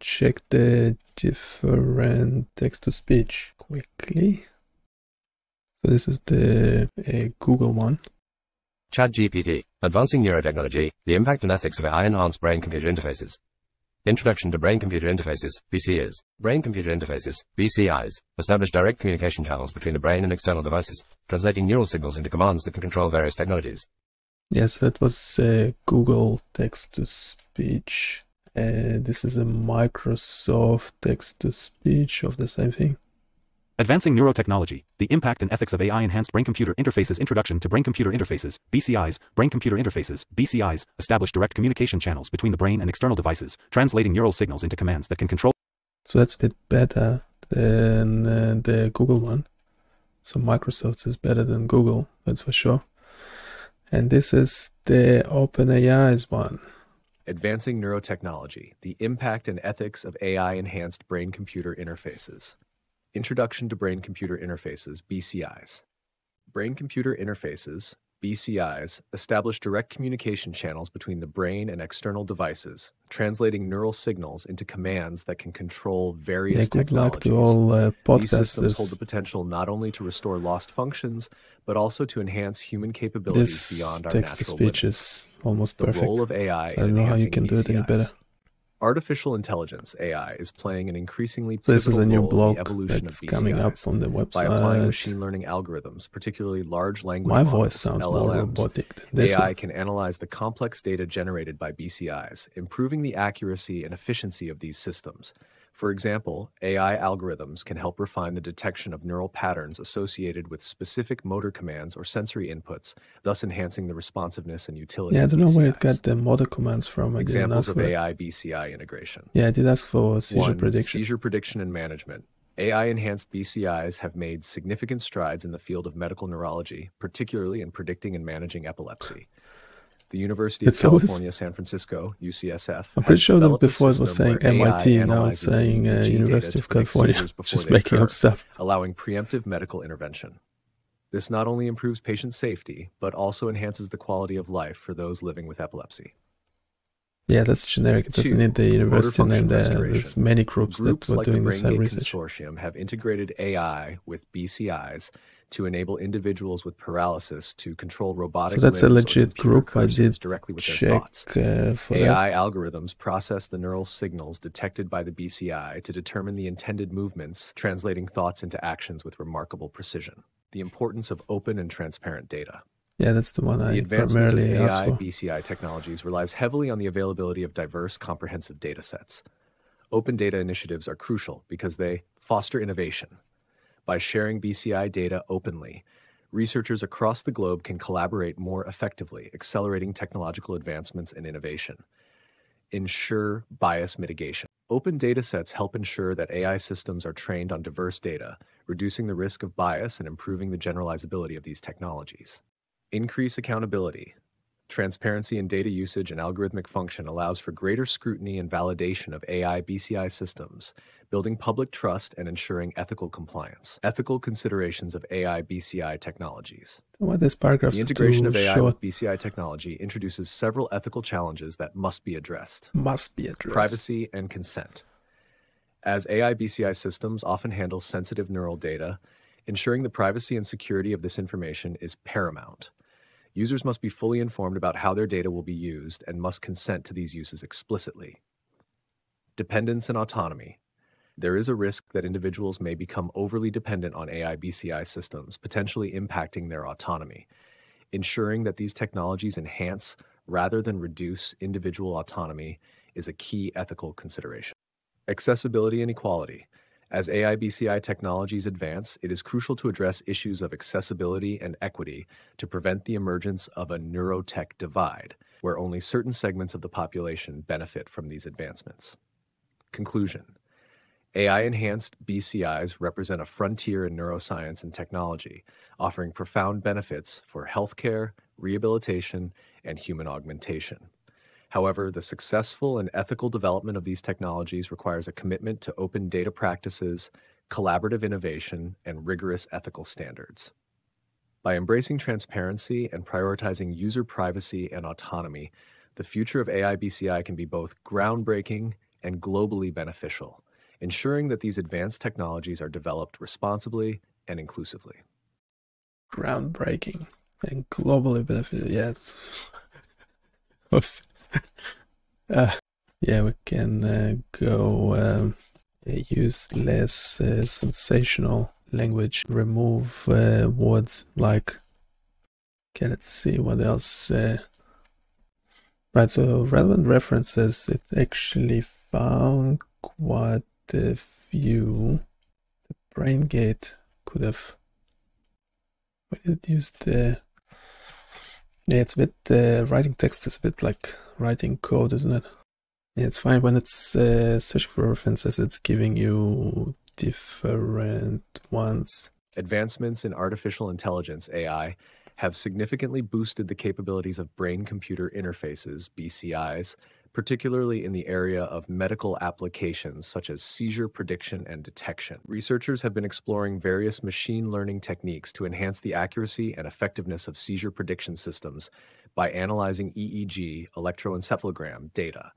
check the different text to speech quickly. So this is the uh, Google one. ChatGPT, Advancing Neurotechnology, the Impact and Ethics of AI-Enhanced Brain-Computer Interfaces. Introduction to Brain-Computer Interfaces, BCIs. Brain-Computer Interfaces, BCIs, establish direct communication channels between the brain and external devices, translating neural signals into commands that can control various technologies. Yes, that was uh, Google text to speech. Uh, this is a Microsoft text to speech of the same thing. Advancing Neurotechnology, the Impact and Ethics of AI-Enhanced Brain-Computer Interfaces Introduction to Brain-Computer Interfaces, BCIs, Brain-Computer Interfaces, BCIs, establish direct communication channels between the brain and external devices, translating neural signals into commands that can control... So that's a bit better than uh, the Google one. So Microsoft is better than Google, that's for sure. And this is the OpenAI's one. Advancing Neurotechnology, the Impact and Ethics of AI-Enhanced Brain-Computer Interfaces. Introduction to Brain Computer Interfaces, BCIs. Brain Computer Interfaces, BCIs, establish direct communication channels between the brain and external devices, translating neural signals into commands that can control various yeah, good technologies. luck to all uh, These systems hold the potential not only to restore lost functions, but also to enhance human capabilities This beyond our text-to-speech limits. is almost The perfect. role of AI I don't know how you can do it any better. Artificial intelligence (AI) is playing an increasingly So this is pivotal a new role in blog the evolution that's of coming up BCIs. on the By applying website. machine learning algorithms, particularly large language My models, voice sounds more LLMs, robotic than this AI one. can analyze the complex data generated by BCIs, improving the accuracy and efficiency of these systems. For example, AI algorithms can help refine the detection of neural patterns associated with specific motor commands or sensory inputs, thus enhancing the responsiveness and utility Yeah, I don't know where it got the motor commands from. I Examples of. AI BCI integration. Yeah, I did ask for seizure One, prediction. Seizure prediction and management. AI enhanced BCIs have made significant strides in the field of medical neurology, particularly in predicting and managing epilepsy. The University of It's always- California, San Francisco, UCSF. I'm pretty sure that before it was saying MIT, now it's saying uh, University of California. Just making occur, up stuff. allowing preemptive medical intervention. This not only improves patient safety, but also enhances the quality of life for those living with epilepsy. Yeah, that's generic. It doesn't Two, need the university name there. There's many groups, Groups that were like doing the the same research. Consortium have integrated AI with BCIs to enable individuals with paralysis to control robotic So that's a legit group. I did directly with their thoughts. uh, for that. AI algorithms process the neural signals detected by the BCI to determine the intended movements, translating thoughts into actions with remarkable precision. The importance of open and transparent data. Yeah, that's the one The I advancement of primarily asked AI. BCI technologies relies heavily on the availability of diverse, comprehensive data sets. Open data initiatives are crucial because they foster innovation. By sharing BCI data openly, researchers across the globe can collaborate more effectively, accelerating technological advancements and innovation. Ensure bias mitigation. Open data sets help ensure that AI systems are trained on diverse data, reducing the risk of bias and improving the generalizability of these technologies. Increase accountability. Transparency in data usage and algorithmic function allows for greater scrutiny and validation of AI BCI systems, building public trust and ensuring ethical compliance. Ethical considerations of AI BCI technologies. Why this paragraph The integration of AI short? with BCI technology introduces several ethical challenges that must be addressed. Must be addressed. Privacy and consent. As AI BCI systems often handle sensitive neural data, ensuring the privacy and security of this information is paramount. Users must be fully informed about how their data will be used and must consent to these uses explicitly. Dependence and autonomy. There is a risk that individuals may become overly dependent on AI BCI systems, potentially impacting their autonomy. Ensuring that these technologies enhance rather than reduce individual autonomy is a key ethical consideration. Accessibility and equality. As AI BCI technologies advance, it is crucial to address issues of accessibility and equity to prevent the emergence of a neurotech divide, where only certain segments of the population benefit from these advancements. Conclusion AI enhanced BCIs represent a frontier in neuroscience and technology, offering profound benefits for healthcare, rehabilitation, and human augmentation. However, the successful and ethical development of these technologies requires a commitment to open data practices, collaborative innovation, and rigorous ethical standards. By embracing transparency and prioritizing user privacy and autonomy, the future of AI BCI can be both groundbreaking and globally beneficial, ensuring that these advanced technologies are developed responsibly and inclusively. Groundbreaking and globally beneficial. Yeah. uh, yeah, we can uh, go um, use less uh, sensational language, remove uh, words like. Okay, let's see what else. Uh, right, so relevant references, it actually found quite a few. The BrainGate could have. Why did use the. Yeah, it's a bit. Uh, writing text is a bit like writing code, isn't it? Yeah, it's fine when it's uh, searching for references, it's giving you different ones. Advancements in artificial intelligence, AI, have significantly boosted the capabilities of brain computer interfaces, BCIs, particularly in the area of medical applications such as seizure prediction and detection. Researchers have been exploring various machine learning techniques to enhance the accuracy and effectiveness of seizure prediction systems by analyzing EEG electroencephalogram data.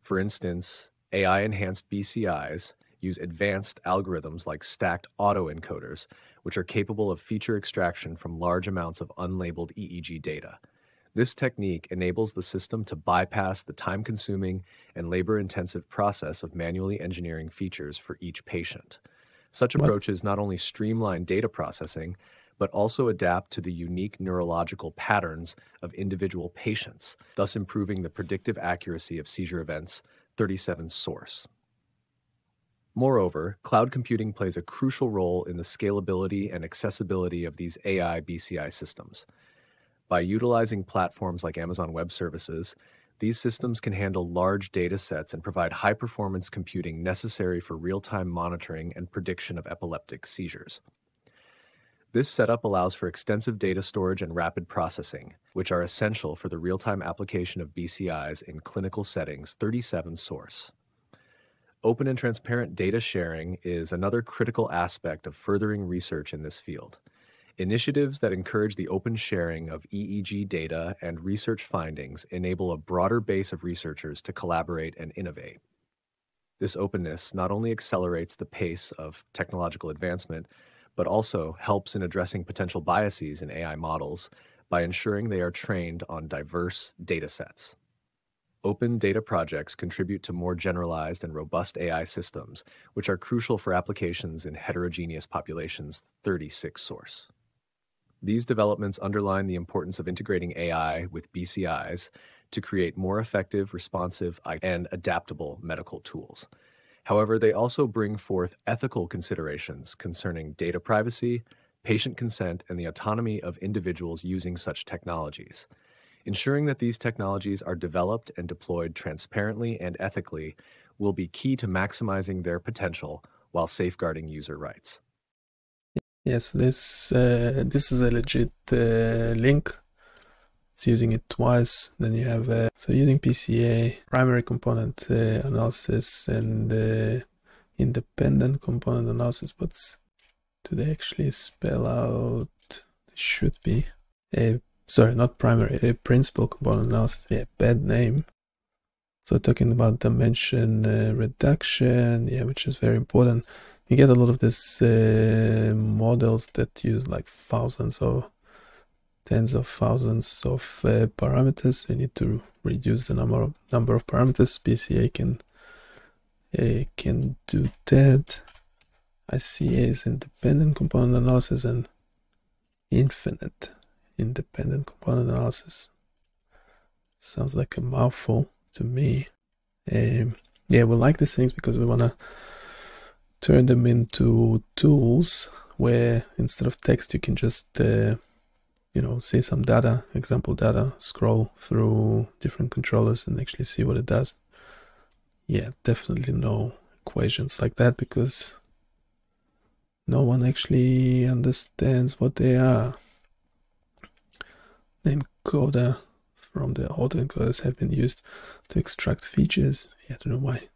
For instance, AI enhanced BCIs use advanced algorithms like stacked autoencoders, which are capable of feature extraction from large amounts of unlabeled EEG data. This technique enables the system to bypass the time consuming and labor intensive process of manually engineering features for each patient. Such approaches not only streamline data processing, but also adapt to the unique neurological patterns of individual patients, thus improving the predictive accuracy of seizure events 37 source. Moreover, cloud computing plays a crucial role in the scalability and accessibility of these AI BCI systems. By utilizing platforms like Amazon Web Services, these systems can handle large data sets and provide high performance computing necessary for real time monitoring and prediction of epileptic seizures. This setup allows for extensive data storage and rapid processing, which are essential for the real time application of BCIs in clinical settings 37 source. Open and transparent data sharing is another critical aspect of furthering research in this field. Initiatives that encourage the open sharing of EEG data and research findings enable a broader base of researchers to collaborate and innovate. This openness not only accelerates the pace of technological advancement, but also helps in addressing potential biases in AI models by ensuring they are trained on diverse data sets. Open data projects contribute to more generalized and robust AI systems, which are crucial for applications in heterogeneous populations 36 source. These developments underline the importance of integrating AI with BCIs to create more effective, responsive, and adaptable medical tools. However, they also bring forth ethical considerations concerning data privacy, patient consent, and the autonomy of individuals using such technologies. Ensuring that these technologies are developed and deployed transparently and ethically will be key to maximizing their potential while safeguarding user rights. Yes, this uh, this is a legit uh, link it's using it twice. Then you have uh, so using PCA primary component uh, analysis and uh, independent component analysis. What's do they actually spell out? Should be a sorry, not primary, a principal component analysis. Yeah, bad name. So talking about dimension uh, reduction, yeah, which is very important. You get a lot of these uh, models that use like thousands of tens of thousands of uh, parameters. We need to reduce the number of number of parameters. PCA can uh, can do that. ICA is independent component analysis and infinite independent component analysis. Sounds like a mouthful to me. Um, yeah, we like these things because we want to turn them into tools where instead of text you can just uh, you know, see some data, example data, scroll through different controllers and actually see what it does. Yeah, definitely no equations like that because no one actually understands what they are. The encoder from the autoencoders have been used to extract features. Yeah, I don't know why.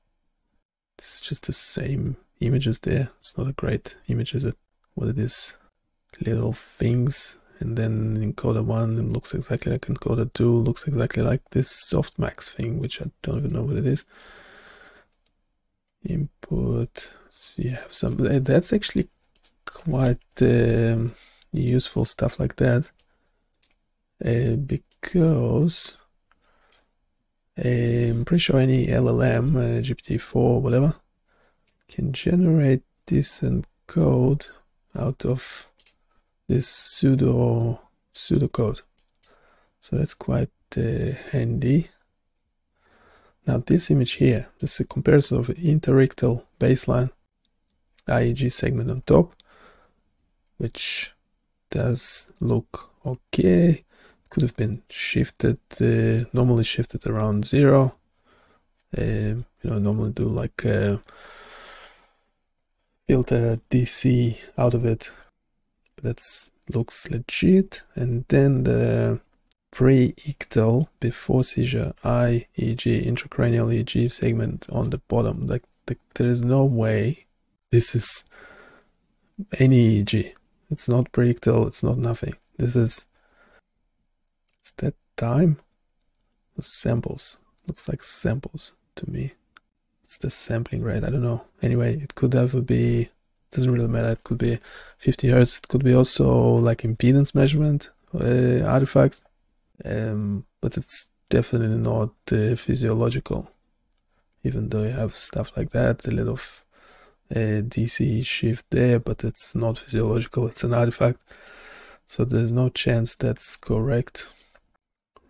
It's just the same images there. It's not a great image, is it? What it is? Little things and then encoder 1 it looks exactly like encoder 2 looks exactly like this softmax thing which I don't even know what it is input. So you have some. That's actually quite um, useful stuff like that, uh, because I'm pretty sure any LLM, uh, GPT-4, whatever, can generate decent code out of this pseudo pseudocode. So that's quite uh, handy. Now this image here, this is a comparison of interictal baseline iEEG segment on top, which does look okay. Could have been shifted, uh, normally shifted around zero. Um, you know, normally do like uh, a DC out of it. That looks legit. And then the pre-ictal before seizure iEEG intracranial EEG segment on the bottom. Like the, there is no way this is any EEG. It's not pre-ictal. It's not nothing. This is it's that time. The samples looks like samples to me. It's the sampling rate. I don't know. Anyway, it could ever be. Doesn't really matter. It could be 50 hertz. It could be also like impedance measurement uh, artifact um, but it's definitely not uh, physiological. Even though you have stuff like that, a little uh, DC shift there, but it's not physiological. It's an artifact, so there's no chance that's correct.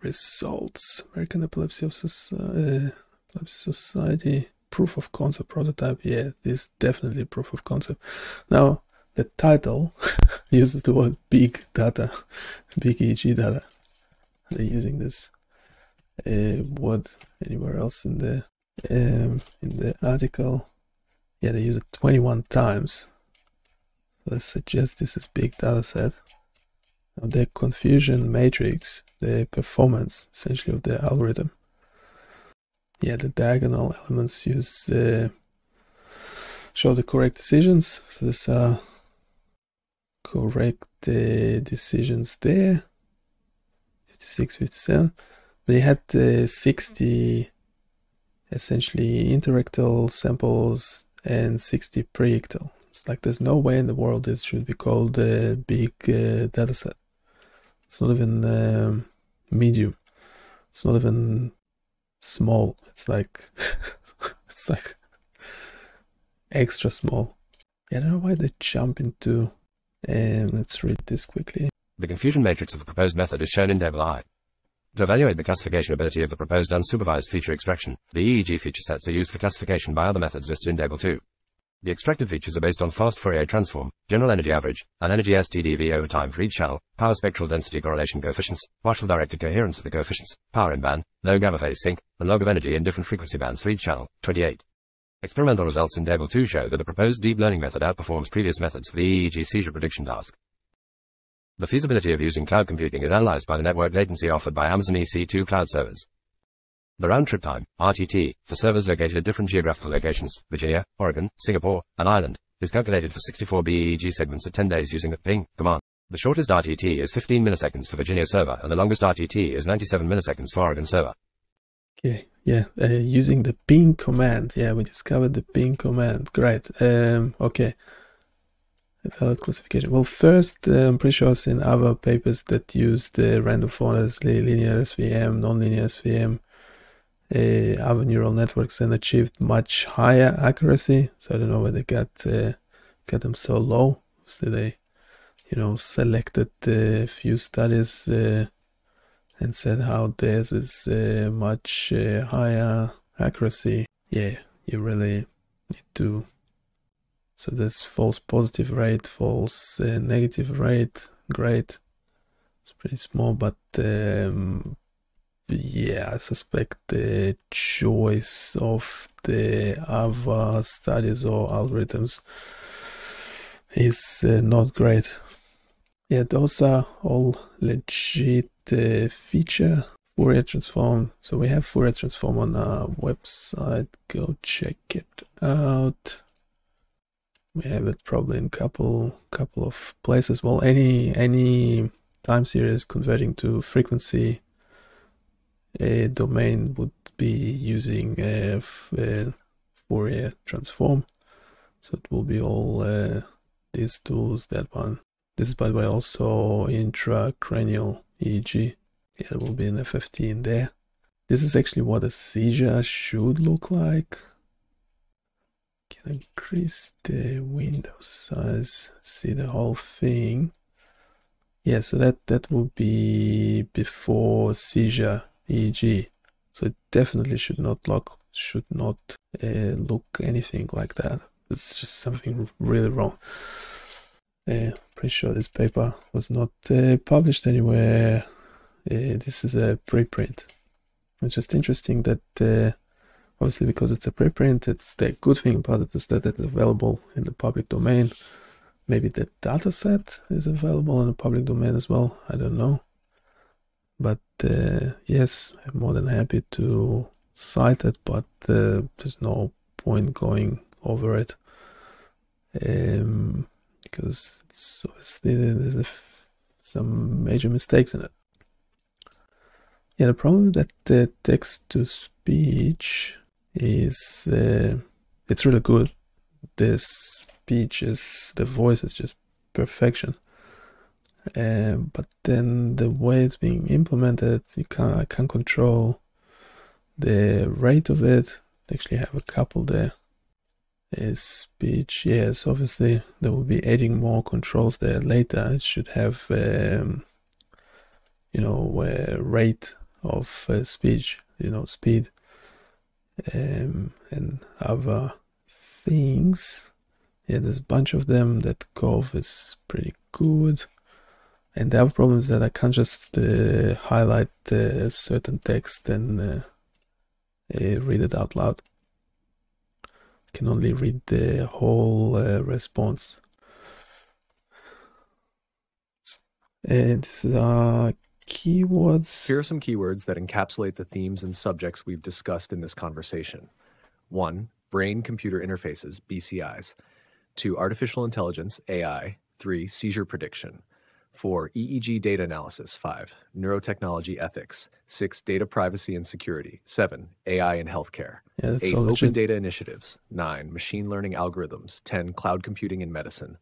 Results: American Epilepsy of uh, Epilepsy Society proof of concept prototype. Yeah, this definitely proof of concept. Now the title uses the word big data, big EEG data they're using this uh, word anywhere else in the um, in the article. Yeah, they use it 21 times. I suggest this is big data set. Now the confusion matrix, the performance essentially of the algorithm. Yeah, the diagonal elements use uh, show the correct decisions. So these are correct uh, decisions there. 56, 57. They had uh, 60 essentially interictal samples and 60 preictal. It's like there's no way in the world this should be called a big uh, data set. It's not even um, medium. It's not even small. It's like it's like extra small. Yeah, I don't know why they jump into. Um, let's read this quickly. The confusion matrix of the proposed method is shown in table I. To evaluate the classification ability of the proposed unsupervised feature extraction, the EEG feature sets are used for classification by other methods listed in table 2. The extracted features are based on fast Fourier transform, general energy average, and energy STDV over time for each channel, power spectral density correlation coefficients, partial directed coherence of the coefficients, power in band, low gamma phase sync, and log of energy in different frequency bands for each channel, 28. Experimental results in table 2 show that the proposed deep learning method outperforms previous methods for the EEG seizure prediction task. The feasibility of using cloud computing is analyzed by the network latency offered by Amazon EC2 cloud servers. The round trip time, RTT, for servers located at different geographical locations, Virginia, Oregon, Singapore, and Ireland, is calculated for 64 BEEG segments at 10 days using the ping command. The shortest RTT is 15 milliseconds for Virginia server, and the longest RTT is 97 milliseconds for Oregon server. Okay, yeah, uh, using the ping command. Yeah, we discovered the ping command. Great. Um, okay valid classification. Well, first, uh, I'm pretty sure I've seen other papers that use the random forest, linear SVM, nonlinear SVM, other neural networks and achieved much higher accuracy. So I don't know where they got uh, got them so low. So they, you know, selected a few studies uh, and said how theirs is uh, much uh, higher accuracy. Yeah, you really need to so that's false positive rate, false uh, negative rate. Great. It's pretty small, but um, yeah, I suspect the choice of the other studies or algorithms is uh, not great. Yeah, those are all legit uh, feature Fourier transform. So we have Fourier transform on our website. Go check it out we have it probably in couple couple of places well any any time series converting to frequency a domain would be using a, Fourier transform. So it will be all uh, these tools, that one. This is by the way also intracranial EEG. Yeah, there will be an FFT in there. This is actually what a seizure should look like. Can increase the window size, see the whole thing. Yeah, so that, that will be before seizure EEG. So it definitely should not look, should not uh, look anything like that. It's just something really wrong. Uh, pretty sure this paper was not uh, published anywhere. Uh, this is a preprint. It's just interesting that uh, obviously because it's a preprint, it's the good thing about it is that it's available in the public domain. Maybe the dataset is available in the public domain as well. I don't know. But uh, yes, I'm more than happy to cite it, but uh, there's no point going over it um, because it's obviously there's some major mistakes in it. Yeah, the problem with that uh, text to speech is uh, it's really good. The speech is the voice is just perfection. Um, but then the way it's being implemented, you can't I can't control the rate of it. I actually have a couple there. Is speech, yes, obviously there will be adding more controls there later. It should have, um, you know, rate of uh, speech, you know, speed, um, and other things. Yeah, there's a bunch of them. That Gov is pretty good. And the other problem is that I can't just uh, highlight uh, certain text and uh, uh, read it out loud. I can only read the whole uh, response. And these are keywords. Here are some keywords that encapsulate the themes and subjects we've discussed in this conversation. 1. Brain computer interfaces, BCIs. 2. Artificial intelligence, AI. 3. Seizure prediction. 4. EEG data analysis. 5. Neurotechnology ethics. 6. Data privacy and security. 7. AI in healthcare. Yeah, that's 8. all Open data initiatives. 9. Machine learning algorithms. 10. Cloud computing in medicine.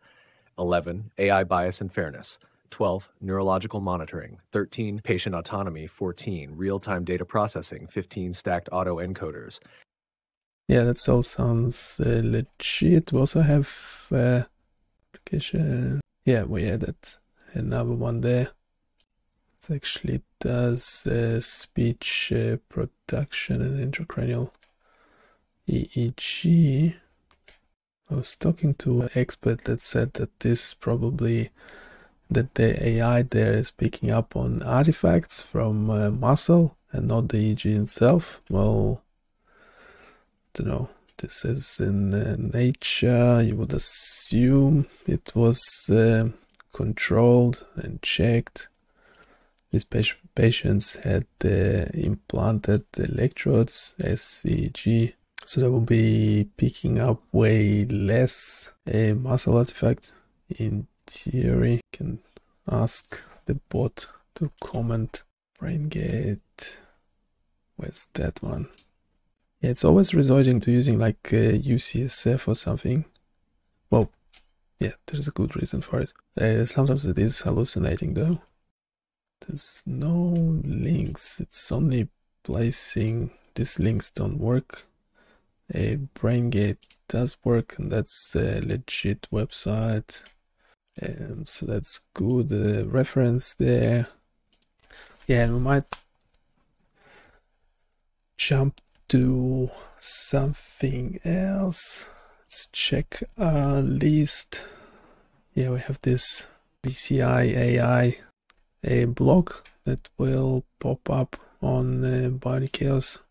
11. AI bias and fairness. 12. Neurological monitoring. 13. Patient autonomy. 14. Real time data processing. 15. Stacked auto encoders. Yeah, that all sounds uh, legit. We also have uh, application. Yeah, we added another one there. It actually does uh, speech uh, production and intracranial EEG. I was talking to an expert that said that this probably that the AI there is picking up on artifacts from uh, muscle and not the EEG itself. Well, I don't know. This is in uh, nature. You would assume it was uh, controlled and checked. These patients had uh, implanted electrodes, sEEG, so they will be picking up way less a muscle artifact. In theory, can ask the bot to comment. BrainGate, where's that one? Yeah, it's always resorting to using like uh, UCSF or something. Well, yeah, there's a good reason for it. Uh, sometimes it is hallucinating though. There's no links. It's only placing these links don't work. A BrainGate does work, and that's a legit website. Um, so that's good. Uh, reference there. Yeah, we might jump to something else. Let's check our list. Yeah, we have this BCI AI a block that will pop up on uh, BioniChaos